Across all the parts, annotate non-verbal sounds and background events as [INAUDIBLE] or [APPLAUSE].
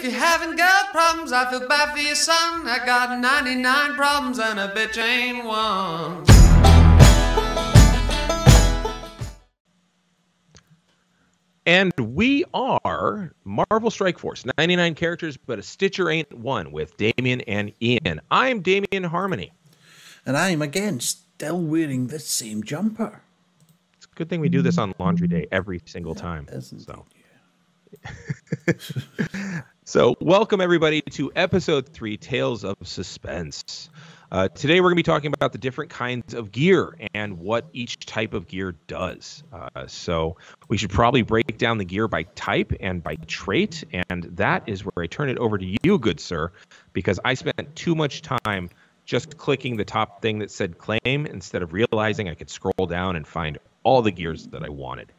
If you haven't got problems, I feel bad for your son. I got 99 problems and a bitch ain't one. And we are Marvel Strike Force, 99 characters, but a Stitcher ain't one with Damian and Iain. I'm Damian Harmony. And I'm again still wearing the same jumper. It's a good thing we do this on laundry day every single time. Isn't So. [LAUGHS] so, welcome everybody to episode three Tales of Suspense. Uh, today, we're going to be talking about the different kinds of gear and what each type of gear does. Uh, so, we should probably break down the gear by type and by trait. And that is where I turn it over to you, good sir, because I spent too much time just clicking the top thing that said claim instead of realizing I could scroll down and find all the gears that I wanted.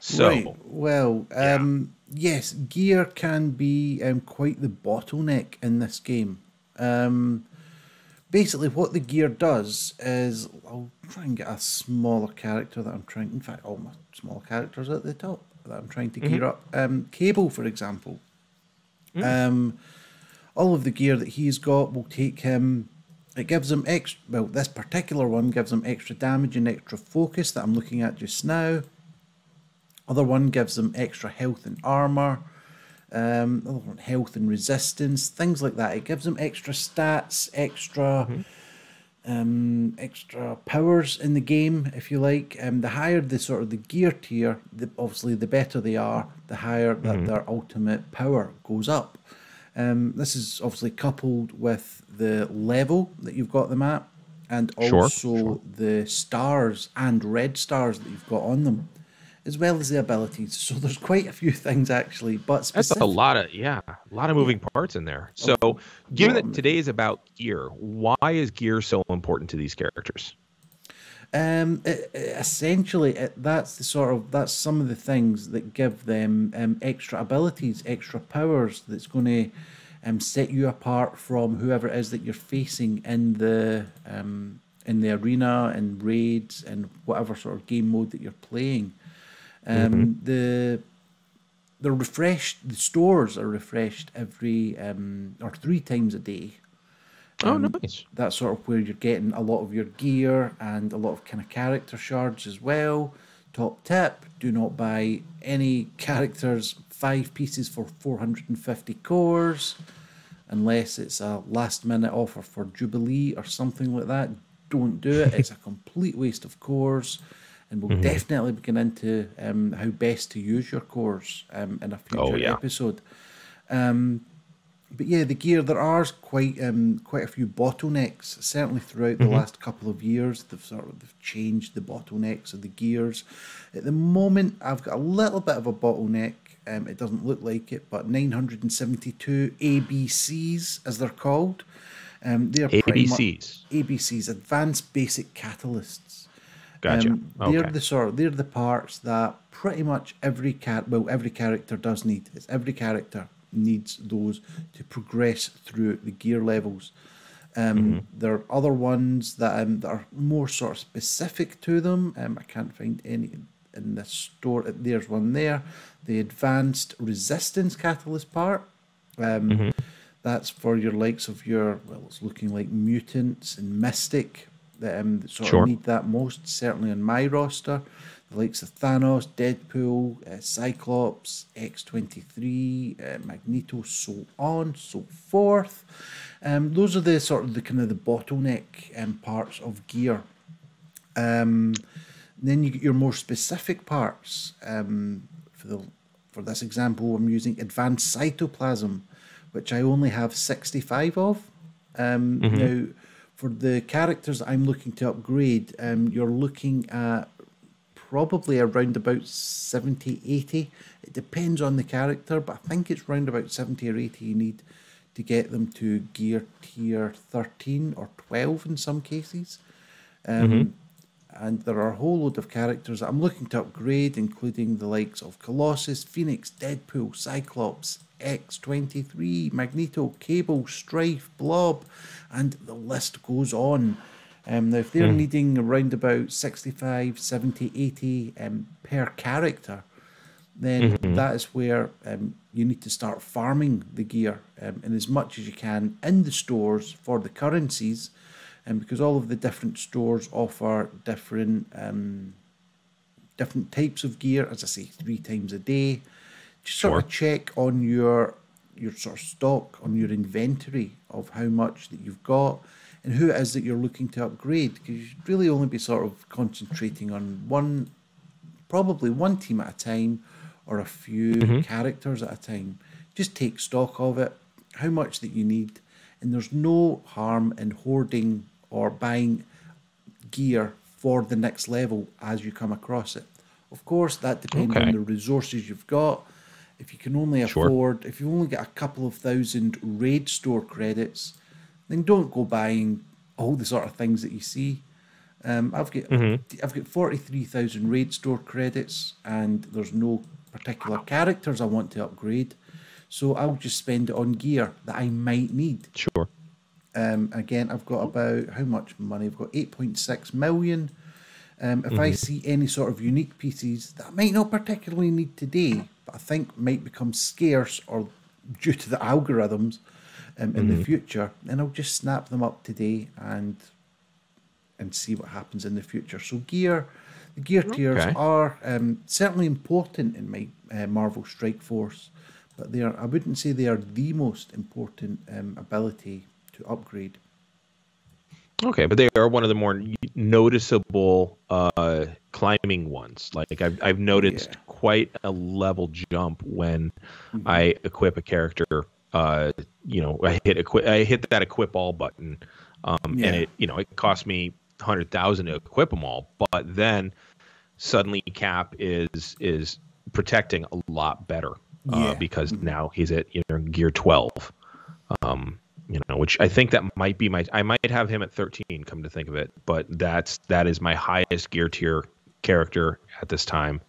So, right. Well, um, yes, gear can be um, quite the bottleneck in this game. Um, basically, what the gear does is I'll try and get a smaller character that I'm trying. In fact, all my small characters at the top that I'm trying to gear up. Um, Cable, for example. Um, all of the gear that he's got will take him. It gives him extra. Well, this particular one gives him extra damage and extra focus that I'm looking at just now. Other one gives them extra health and armor. Um, other one health and resistance, things like that. It gives them extra stats, extra, um, extra powers in the game, if you like. Um, the higher the sort of the gear tier, the, obviously the better they are, the higher that their ultimate power goes up. Um, this is obviously coupled with the level that you've got them at, and Sure, also sure. the stars and red stars that you've got on them, as well as the abilities. So there's quite a few [LAUGHS] things actually, but That's a lot of yeah, a lot of moving parts in there. So, given that today is about gear, why is gear so important to these characters? Um, it, it- essentially, it, that's the sort of that's some of the things that give them um, extra abilities, extra powers. That's going to um, set you apart from whoever it is that you're facing in the um, in the arena and raids and whatever sort of game mode that you're playing. Um, The the refreshed the stores are refreshed every um, or three times a day Oh, Um, nice. that's sort of where you're getting a lot of your gear and a lot of kind of character shards as well. Top tip: do not buy any characters five pieces for 450 cores, unless it's a last minute offer for Jubilee or something like that. Don't do it. it's a [LAUGHS] complete waste of cores. And we'll definitely get into um, how best to use your cores um, in a future Oh, yeah. episode. Um, but yeah, the gear there are quite um, quite a few bottlenecks. Certainly throughout the last couple of years, they've sort of they've changed the bottlenecks of the gears. At the moment, I've got a little bit of a bottleneck. Um, it doesn't look like it, but 972 ABCs, as they're called. Um, they're ABCs. ABCs, Advanced Basic Catalysts. Gotcha. Um, they're the sort. They're the parts that pretty much every cat. Well, every character does need. It's every character needs those to progress through the gear levels. Um, Mm-hmm. There are other ones that um, that are more sort of specific to them. Um, I can't find any in the store. There's one there. The advanced resistance catalyst part. Um, Mm-hmm. That's for your likes of your well, it's looking like mutants and mystic that um, sort Sure. of need that most. Certainly on my roster, the likes of Thanos, Deadpool, uh, Cyclops, X twenty three, uh, Magneto, so on, so forth. Um, those are the sort of the kind of the bottleneck um, parts of gear. Um, then you get your more specific parts. Um, for the for this example, I'm using advanced cytoplasm, which I only have 65 of. Um, Now, for the characters I'm looking to upgrade, um, you're looking at probably around about 70, 80. It depends on the character, but I think it's round about 70 or 80 you need to get them to gear tier 13 or 12 in some cases. Um, And there are a whole load of characters that I'm looking to upgrade, including the likes of Colossus, Phoenix, Deadpool, Cyclops, X23, Magneto, Cable, Strife, Blob, and the list goes on. Um, now, if they're needing around about 65, 70, 80 um, per character, then that is where um, you need to start farming the gear um, in as much as you can in the stores for the currencies, and because all of the different stores offer different um, different types of gear, as I say, three times a day. Just sort of check on your your sort of stock, on your inventory of how much that you've got and who it is that you're looking to upgrade. Because you should really only be sort of concentrating on one, probably one team at a time or a few mm-hmm. characters at a time. Just take stock of it, how much that you need, and there's no harm in hoarding or buying gear for the next level as you come across it. Of course, that depends Okay. on the resources you've got. If you can only Sure. afford, if you only get a couple of thousand raid store credits, then don't go buying all the sort of things that you see. Um, I've got I've got forty three thousand raid store credits, and there's no particular characters I want to upgrade, so I'll just spend it on gear that I might need. Sure. Um, again, I've got about how much money? I've got 8.6 million. Um, if I see any sort of unique pieces that I might not particularly need today, but I think might become scarce or due to the algorithms um, in the future, then I'll just snap them up today and and see what happens in the future. So gear, the gear tiers are um, certainly important in my uh, Marvel Strike Force, but they are I wouldn't say they are the most important um, ability to upgrade. Okay, but they are one of the more noticeable uh, climbing ones. Like I've I've noticed Yeah. quite a level jump when I equip a character. Uh, you know, I hit equip, I hit that equip all button, um, Yeah. and it you know it cost me hundred thousand to equip them all. But then suddenly Cap is is protecting a lot better uh, Yeah. because now he's at you know gear twelve um, you know, which I think that might be my. I might have him at 13. Come to think of it, but that's that is my highest gear tier character at this time.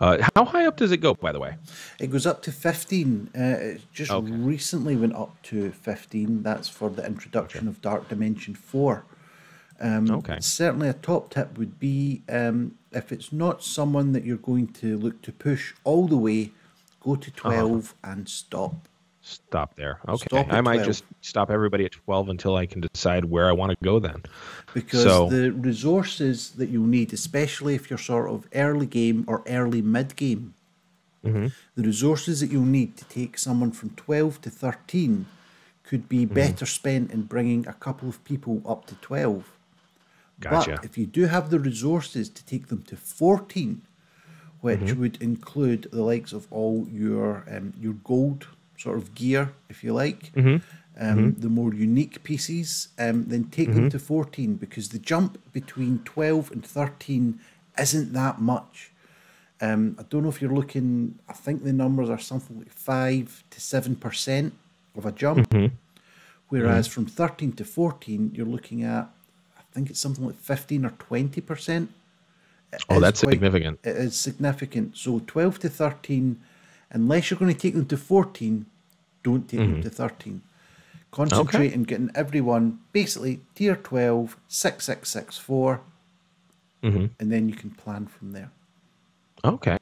Uh, how high up does it go, by the way? It goes up to 15. Uh, it just Okay. recently went up to 15. That's for the introduction of Dark Dimension 4. Um, Okay. Certainly, a top tip would be um, if it's not someone that you're going to look to push all the way, go to 12 and stop. Stop there. Okay, Stop I might 12. just stop everybody at 12 until I can decide where I want to go. Then. Because So- the resources that you'll need, especially if you're sort of early game or early mid game, Mm-hmm. the resources that you'll need to take someone from 12 to 13 could be Mm-hmm. better spent in bringing a couple of people up to 12. Gotcha. But if you do have the resources to take them to 14, which Mm-hmm. would include the likes of all your um, your gold sort of gear, if you like, Mm-hmm. um, the more unique pieces, um, then take Mm-hmm. them to 14 because the jump between 12 and 13 isn't that much. Um, I don't know if you're looking, I think the numbers are something like 5 to 7% of a jump. Mm-hmm. Whereas from 13 to 14, you're looking at, I think it's something like 15 or 20%. It Oh, that's quite- significant. It is significant. So 12 to 13, unless you're going to take them to 14, don't take Mm-hmm. them to 13. Concentrate on getting everyone basically tier 12, 6664, Mm-hmm. and then you can plan from there. Okay.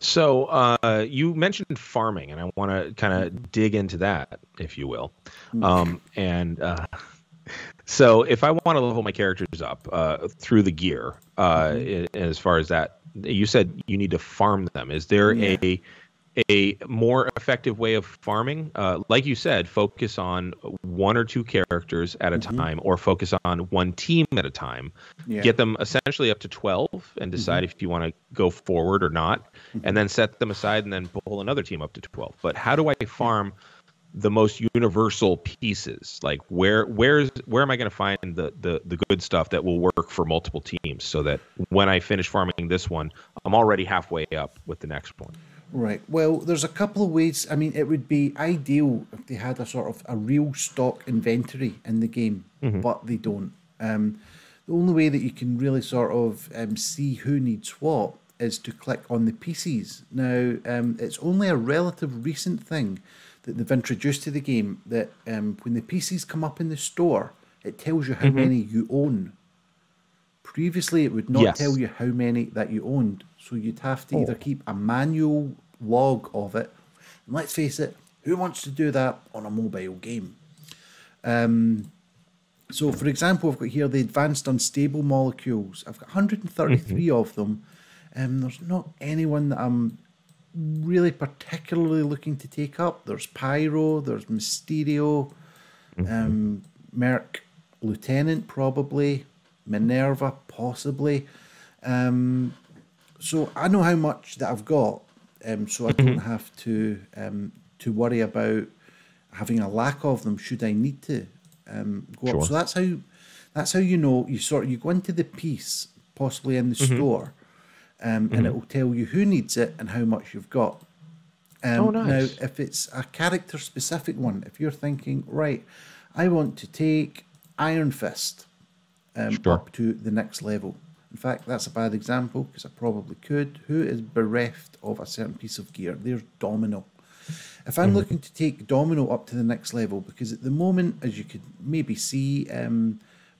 So uh, you mentioned farming, and I want to kind of dig into that, if you will. Um, and uh, so, if I want to level my characters up uh, through the gear, uh, i- as far as that, you said you need to farm them. Is there Yeah. a a more effective way of farming? Uh, like you said, focus on one or two characters at a mm-hmm. time, or focus on one team at a time. Yeah. Get them essentially up to 12 and mm-hmm. decide if you want to go forward or not, mm-hmm. and then set them aside and then pull another team up to 12. But how do I farm the most universal pieces? Like where where's where am I going to find the, the the good stuff that will work for multiple teams so that when I finish farming this one, I'm already halfway up with the next one. Right. Well, there's a couple of ways. I mean, it would be ideal if they had a sort of a real stock inventory in the game, but they don't. Um, the only way that you can really sort of um, see who needs what is to click on the pieces. Now, um, it's only a relative recent thing that they've introduced to the game that um, when the pieces come up in the store, it tells you how many you own. Previously, it would not Yes. tell you how many that you owned. So you'd have to either keep a manual log of it. And let's face it, who wants to do that on a mobile game? Um, so, for example, I've got here the advanced unstable molecules. I've got 133 of them. Um, there's not anyone that I'm really particularly looking to take up. There's Pyro, there's Mysterio, um, Merc Lieutenant, probably, Minerva, possibly. Um, so I know how much that I've got, um, so I don't have to um, to worry about having a lack of them should I need to um, go Sure. up. So that's how that's how you know you sort of you go into the piece possibly in the store, um, and it will tell you who needs it and how much you've got. Um, Oh, nice. Now, if it's a character specific one, if you're thinking, right, I want to take Iron Fist um, Sure. up to the next level. In fact, that's a bad example because I probably could. Who is bereft of a certain piece of gear? There's Domino. If I'm looking to take Domino up to the next level, because at the moment, as you could maybe see, um,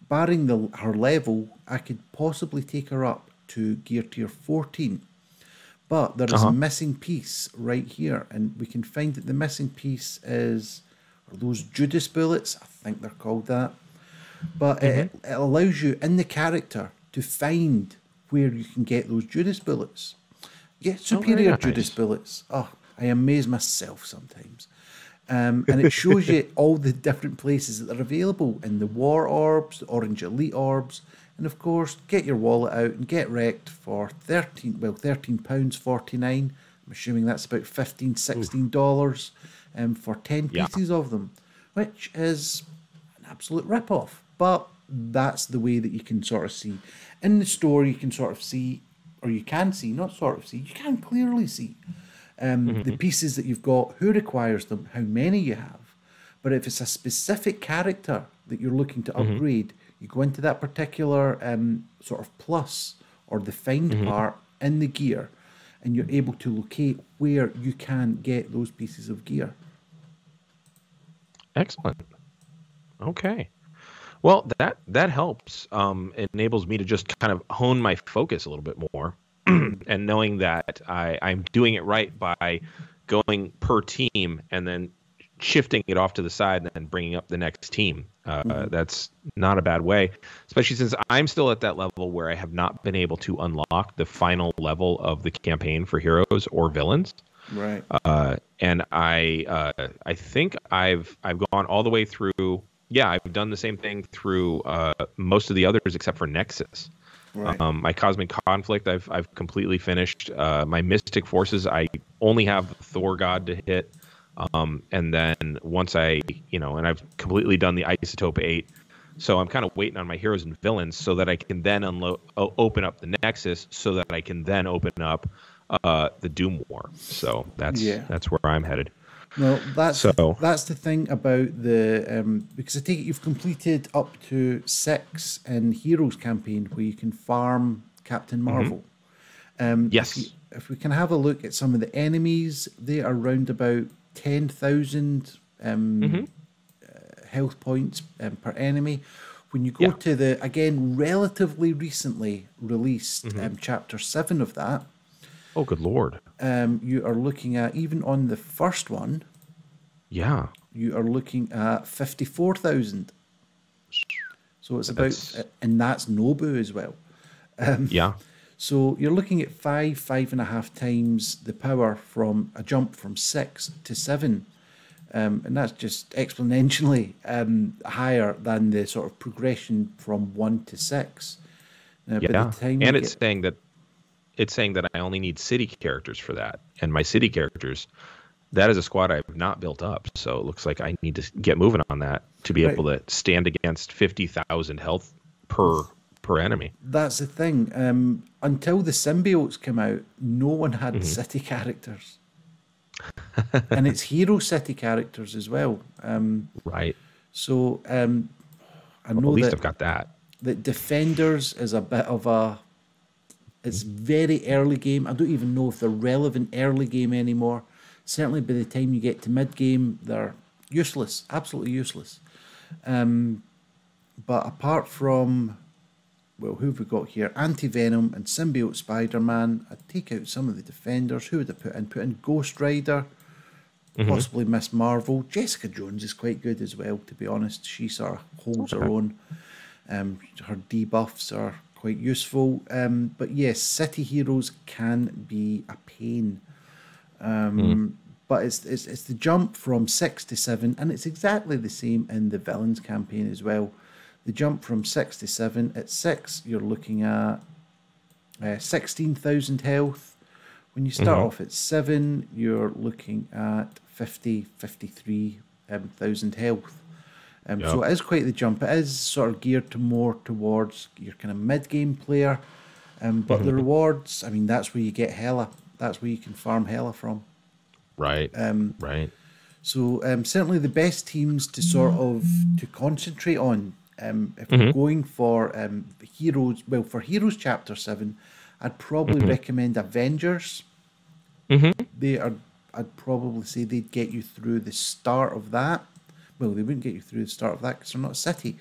barring the her level, I could possibly take her up to gear tier 14. But there is Uh-huh. a missing piece right here, and we can find that the missing piece is are those Judas bullets. I think they're called that. But it, it allows you in the character to find where you can get those Judas bullets. Get superior nice. Judas bullets. Oh, I amaze myself sometimes. Um, and it shows you [LAUGHS] all the different places that are available in the War Orbs, the Orange Elite Orbs, and of course, get your wallet out and get wrecked for thirteen. Well, thirteen pounds forty nine. I'm assuming that's about 15 16 dollars um, for ten Yeah. pieces of them, which is an absolute rip off. But that's the way that you can sort of see in the store. You can sort of see, or you can see, not sort of see. You can clearly see um, the pieces that you've got, who requires them, how many you have. But if it's a specific character that you're looking to upgrade, you go into that particular um, sort of plus or the find part in the gear, and you're able to locate where you can get those pieces of gear. Excellent. Okay. Well, that that helps. Um, it enables me to just kind of hone my focus a little bit more, [CLEARS THROAT] and knowing that I, I'm doing it right by going per team and then shifting it off to the side and then bringing up the next team. Uh, That's not a bad way, especially since I'm still at that level where I have not been able to unlock the final level of the campaign for heroes or villains Right. uh, and I uh, I think I've I've gone all the way through. Yeah, I've done the same thing through uh, most of the others except for Nexus. Right. Um, my Cosmic Conflict, I've I've completely finished. Uh, my Mystic Forces, I only have Thor God to hit. Um, and then once I, you know, and I've completely done the Isotope Eight. So I'm kind of waiting on my heroes and villains so that I can then unload, open up the Nexus, so that I can then open up uh, the Doom War. So that's Yeah. that's where I'm headed. Well, that's So- that's the thing about the um, because I take it you've completed up to six in Heroes campaign where you can farm Captain Marvel. Um, Yes. If, you, if we can have a look at some of the enemies, they are around about ten thousand um, uh, health points um, per enemy. When you go Yeah. to the again relatively recently released um, chapter seven of that, Oh, good lord! um, you are looking at even on the first one Yeah, you are looking at 54,000. So it's about, That's- and that's Nobu as well. yeah, So you're looking at five, five and a half times the power from a jump from six to seven. Um, and that's just exponentially um, higher than the sort of progression from one to six. Now, yeah. the time you And it's get- saying that it's saying that I only need city characters for that, and my city characters. That is a squad I've not built up, so it looks like I need to get moving on that to be Right. able to stand against fifty thousand health per per enemy. That's the thing. Um, until the symbiotes came out, no one had Mm-hmm. city characters. [LAUGHS] and it's hero city characters as well. Um, Right. so um, I Well, know at least that, I've got that. that Defenders is a bit of a. It's very early game. I don't even know if they're relevant early game anymore. Certainly by the time you get to mid game, they're useless, absolutely useless. Um, but apart from well, who have we got here? Anti Venom and Symbiote Spider Man. I'd take out some of the defenders. Who would I put in? Put in Ghost Rider, possibly Miss Marvel. Jessica Jones is quite good as well, to be honest. She sort of holds her own. Um, her debuffs are quite useful. Um, but yes, City Heroes can be a pain. Um, But it's, it's it's the jump from six to seven, and it's exactly the same in the villains campaign as well. The jump from six to seven at six, you're looking at uh, sixteen thousand health. When you start off at seven, you're looking at 50, 53,000 health. Um, So it is quite the jump. It is sort of geared to more towards your kind of mid game player. Um, but the [LAUGHS] rewards, I mean, that's where you get Hela. That's where you can farm Hela from. Right. Um, right. So um, certainly the best teams to sort of to concentrate on. Um, if we're going for um, heroes, well, for Heroes Chapter Seven, I'd probably recommend Avengers. They are. I'd probably say they'd get you through the start of that. Well, they wouldn't get you through the start of that because they're not a city.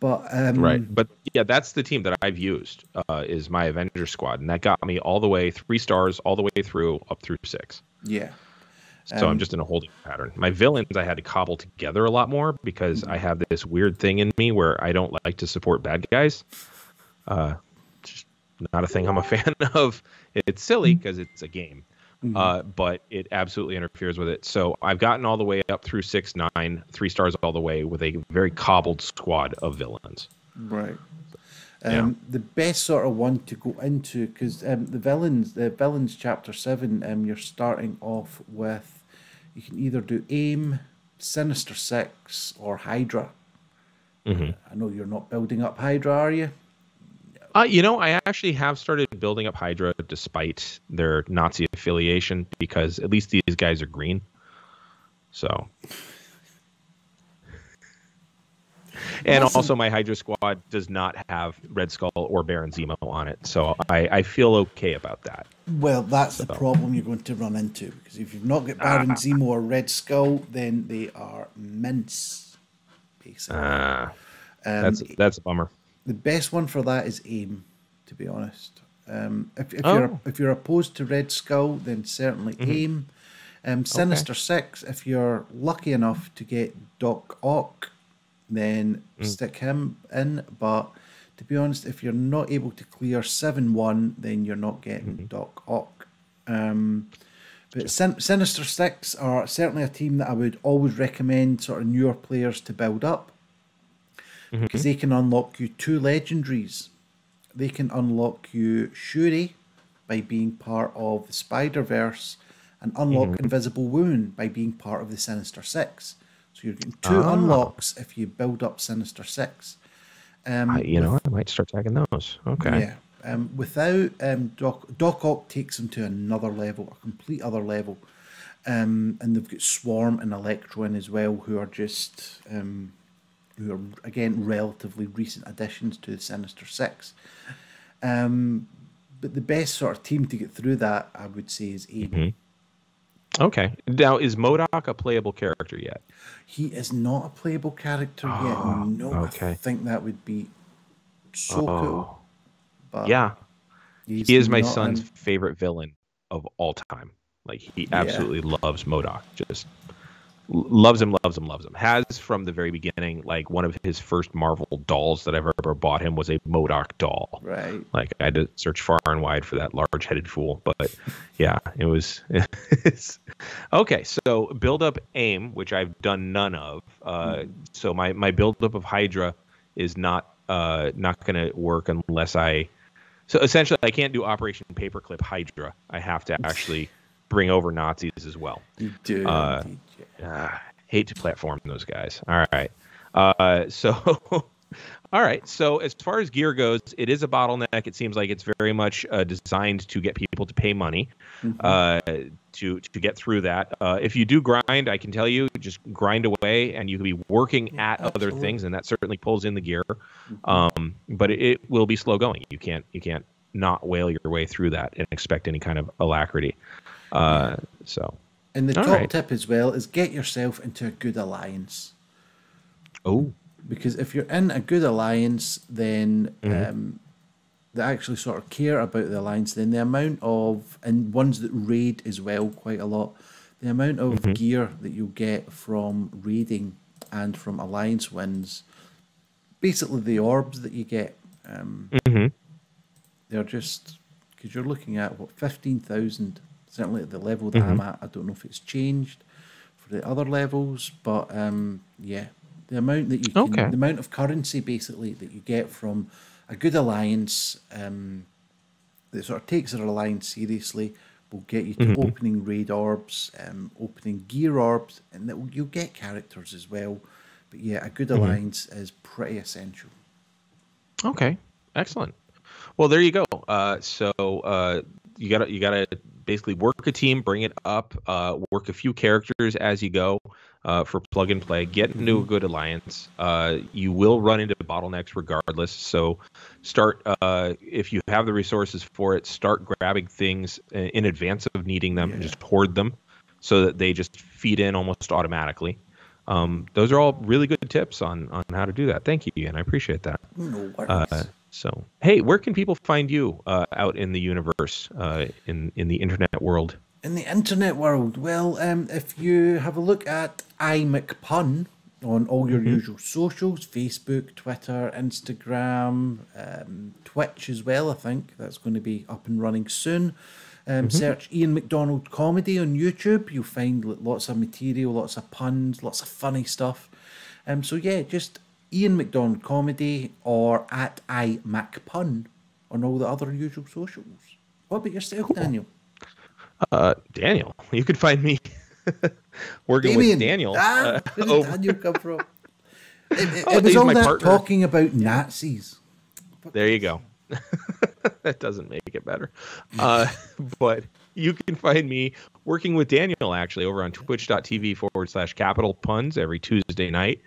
But um, Right. But yeah, that's the team that I've used uh, is my Avenger squad, and that got me all the way three stars, all the way through up through six. yeah, So Um, I'm just in a holding pattern. My villains I had to cobble together a lot more because I have this weird thing in me where I don't like to support bad guys. Uh, just not a thing I'm a [LAUGHS] fan of. It's silly because it's a game, uh, but it absolutely interferes with it. So I've gotten all the way up through six, nine, three stars all the way with a very cobbled squad of villains. Right. Yeah. Um, The best sort of one to go into because um, the villains, the villains chapter seven, um, you're starting off with. You can either do aim, Sinister Six, or Hydra. Mhm. I know you're not building up Hydra, are you? Uh, you know, I actually have started building up Hydra despite their Nazi affiliation because at least these guys are green. So. And also, my Hydra squad does not have Red Skull or Baron Zemo on it, so I, I feel okay about that. Well, that's the problem you're going to run into because if you've not got Baron Zemo or Red Skull, then they are mince, basically. Uh, Um, that's that's a bummer. the best one for that is aim to be honest um, if, if Oh. you're if you're opposed to red skull then certainly aim. Um, sinister six if you're lucky enough to get doc ock then stick him in. But to be honest if you're not able to clear 7-1 then you're not getting doc ock. Um, but Sin- Sinister Six are certainly a team that I would always recommend sort of newer players to build up because they can unlock you two legendaries. They can unlock you Shuri by being part of the Spider Verse, and unlock Invisible Woman by being part of the Sinister Six. So you're getting two Ah. unlocks if you build up Sinister Six. Um, I, you know, I might start tagging those. Okay. yeah. Um, without um, Doc, Doc Ock takes them to another level, a complete other level. Um, and they've got Swarm and Electro in as well, who are just, um, who are, again, relatively recent additions to the Sinister Six. Um, but the best sort of team to get through that, I would say, is AIM. Okay. Now, is MODOK a playable character yet? He is not a playable character yet. No, okay. I Oh, think that would be so cool. But Yeah. He is my son's in- favorite villain of all time. Like he absolutely loves MODOK. Just loves him, loves him, loves him. Has from the very beginning. Like one of his first Marvel dolls that I've ever bought him was a MODOK doll. Right. Like I had to search far and wide for that large-headed fool. But [LAUGHS] yeah, it was. [LAUGHS] okay, so build up aim, which I've done none of. Uh, so my my build up of Hydra is not uh, not going to work unless I. So essentially, I can't do Operation Paperclip Hydra. I have to [LAUGHS] actually bring over Nazis as well. You do. Uh. Ah, hate to platform those guys. All right. Uh, so, [LAUGHS] all right. So as far as gear goes, it is a bottleneck. It seems like it's very much uh, designed to get people to pay money uh, to to get through that. Uh, if you do grind, I can tell you, just grind away, and you can be working at other things, and that certainly pulls in the gear. Um, but it, it will be slow going. You can't you can't not whale your way through that and expect any kind of alacrity. Uh, so. And the All top right. tip as well is get yourself into a good alliance. Oh. Because if you're in a good alliance, then Mm-hmm. um, that actually sort of care about the alliance, then the amount of and ones that raid as well quite a lot, the amount of Mm-hmm. gear that you'll get from raiding and from alliance wins, basically the orbs that you get, um, hmm they're just because you're looking at what fifteen thousand. Certainly at the level that I'm at, I don't know if it's changed for the other levels, but um, yeah, the amount that you can, Okay. the amount of currency basically that you get from a good alliance um, that sort of takes their alliance seriously will get you to opening raid orbs, um, opening gear orbs, and that you'll get characters as well. But yeah, a good alliance is pretty essential. Okay, excellent. Well, there you go. Uh, so uh, you gotta you gotta basically work a team, bring it up, uh, work a few characters as you go uh, for plug and play. Get into a good alliance. Uh, you will run into bottlenecks regardless. So start uh, if you have the resources for it. Start grabbing things in advance of needing them. and Just hoard them so that they just feed in almost automatically. Um, those are all really good tips on on how to do that. Thank you, and I appreciate that. No worries. So, hey, where can people find you uh, out in the universe, uh, in in the internet world? In the internet world, well, um, if you have a look at I iMcPun on all your usual socials Facebook, Twitter, Instagram, um, Twitch as well, I think that's going to be up and running soon. Um, Search Iain MacDonald Comedy on YouTube. You'll find lots of material, lots of puns, lots of funny stuff. Um, so, yeah, just Iain MacDonald Comedy or at I iMacPun on all the other usual socials. What about yourself, Daniel? Uh, Daniel, you could find me [LAUGHS] working Damian. with Daniel. Ah, uh, where did Daniel come from? [LAUGHS] It, it, Oh, it was all that partner. talking about Nazis. there you go. [LAUGHS] that doesn't make it better. Uh, but you can find me working with Daniel actually over on twitch.tv forward slash capital puns every Tuesday night.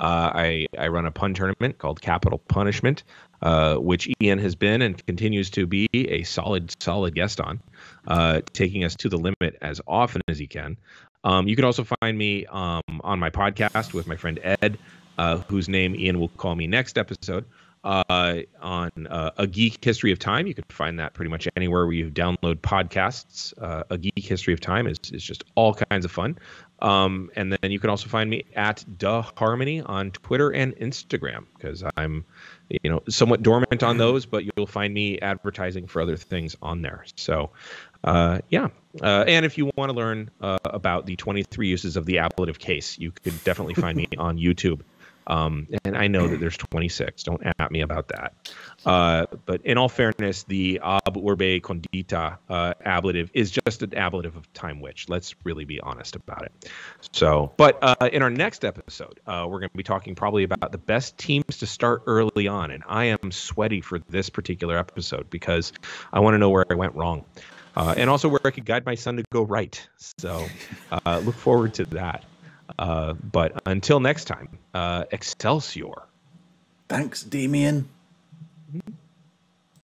Uh, I, I run a pun tournament called Capital Punishment, uh, which Iain has been and continues to be a solid, solid guest on, uh, taking us to the limit as often as he can. Um, you can also find me um, on my podcast with my friend Ed, uh, whose name Iain will call me next episode uh, on A Geek History of Time. You can find that pretty much anywhere where you download podcasts. A Geek History of Time is, is just all kinds of fun. Um, and then you can also find me at Duh Harmony on Twitter and Instagram because I'm, you know, somewhat dormant on those, but you'll find me advertising for other things on there. So, uh, yeah. Uh, and if you want to learn uh, about the 23 uses of the ablative case, you could definitely find me [LAUGHS] on YouTube. Um, and I know that there's 26. Don't at me about that. Uh, but in all fairness, the ab urbe condita uh, ablative is just an ablative of time witch. Let's really be honest about it. So, but uh, in our next episode, uh, we're going to be talking probably about the best teams to start early on. And I am sweaty for this particular episode because I want to know where I went wrong. Uh, and also where I could guide my son to go right. So, uh, look forward to that. Uh, but until next time, uh, Excelsior. Thanks, Damian.